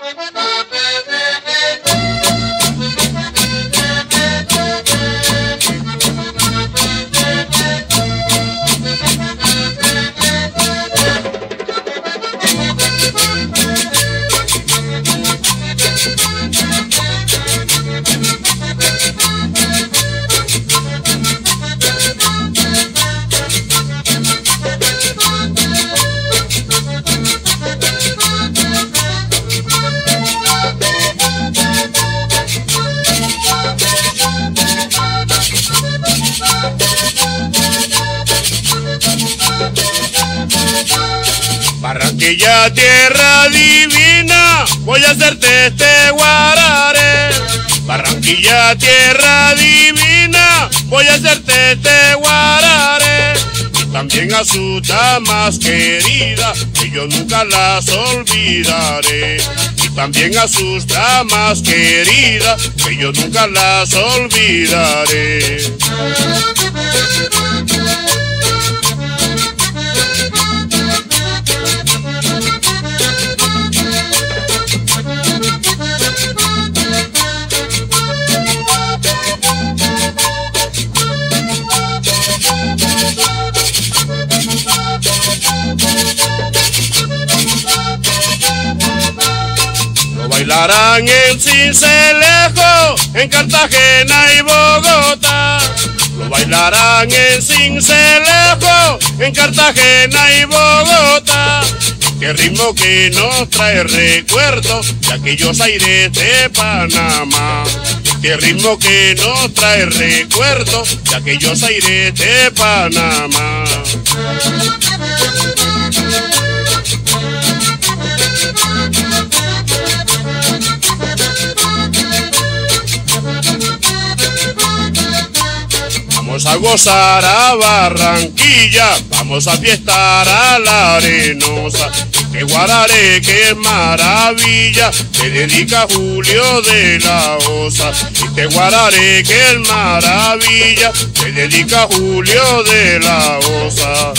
¡Gracias! Barranquilla, tierra divina, voy a hacerte este guarare. Barranquilla, tierra divina, voy a hacerte este guarare. Y también a sus damas queridas, que yo nunca las olvidaré. Y también a sus damas queridas, que yo nunca las olvidaré. Bailarán en Cincelejo, en Cartagena y Bogotá. Lo bailarán en Cincelejo, en Cartagena y Bogotá. Qué ritmo que nos trae recuerdos de aquellos aires de Panamá. Qué ritmo que nos trae recuerdos de aquellos aires de Panamá. Vamos a gozar a Barranquilla, vamos a fiestar a la arenosa. Que guararé, que maravilla, te dedica Julio de la Osa. Y te guararé, es maravilla, te dedica Julio de la Osa.